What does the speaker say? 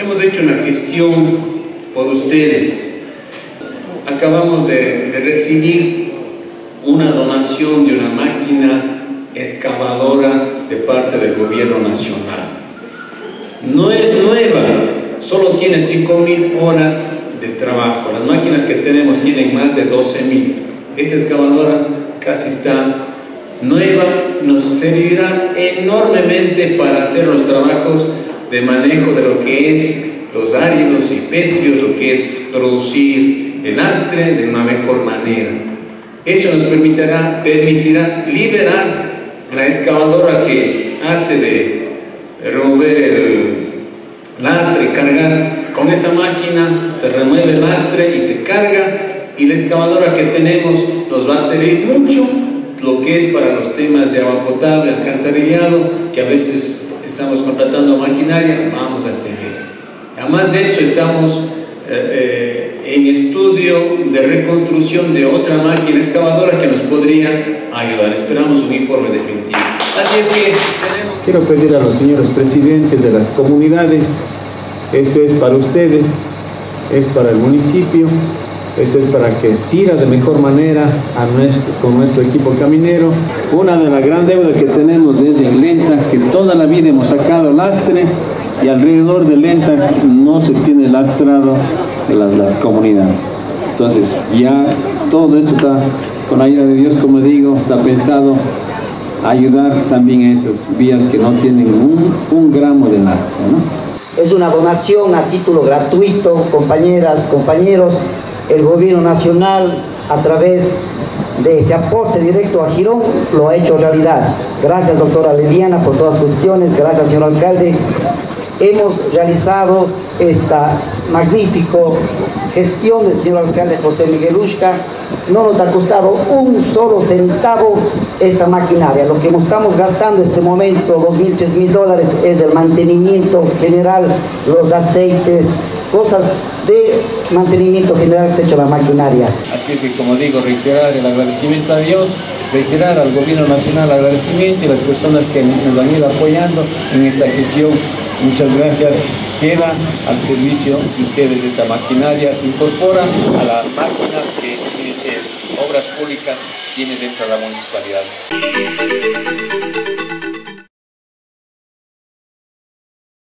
hemos hecho una gestión por ustedes. Acabamos de, recibir una donación de una máquina excavadora de parte del gobierno nacional. No es nueva, solo tiene 5.000 horas de trabajo. Las máquinas que tenemos tienen más de 12.000. Esta excavadora casi está nueva, nos servirá enormemente para hacer los trabajos de manejo de lo que es los áridos y pétreos, lo que es producir el astre de una mejor manera. Eso nos permitirá, permitirá liberar la excavadora que hace de remover el lastre cargar. Con esa máquina se remueve el lastre y se carga y la excavadora que tenemos nos va a servir mucho lo que es para los temas de agua potable, alcantarillado, que a veces estamos contratando maquinaria, vamos a tener. Además de eso estamos eh, eh, en estudio de reconstrucción de otra máquina excavadora que nos podría ayudar. Esperamos un informe definitivo. Así es que tenemos... Quiero pedir a los señores presidentes de las comunidades, esto es para ustedes, es para el municipio, esto es para que sirva de mejor manera a nuestro, con nuestro equipo caminero. Una de las grandes deudas que tenemos es en Lenta, que toda la vida hemos sacado lastre y alrededor de Lenta no se tiene lastrado las, las comunidades. Entonces ya todo esto está, con ayuda de Dios, como digo, está pensado ayudar también a esas vías que no tienen un, un gramo de lastre. Es una donación a título gratuito, compañeras, compañeros el gobierno nacional a través de ese aporte directo a Girón lo ha hecho realidad. Gracias doctora Liliana por todas sus gestiones, gracias señor alcalde. Hemos realizado esta magnífica gestión del señor alcalde José Miguel Ushka. No nos ha costado un solo centavo esta maquinaria. Lo que estamos gastando en este momento, dos mil, tres mil dólares, es el mantenimiento general, los aceites, cosas de mantenimiento general que se ha hecho la maquinaria. Así es que, como digo, reiterar el agradecimiento a Dios, reiterar al Gobierno Nacional el agradecimiento y las personas que nos han ido apoyando en esta gestión. Muchas gracias. Queda al servicio de ustedes esta maquinaria. Se incorpora a las máquinas que eh, Obras Públicas tiene dentro de la municipalidad.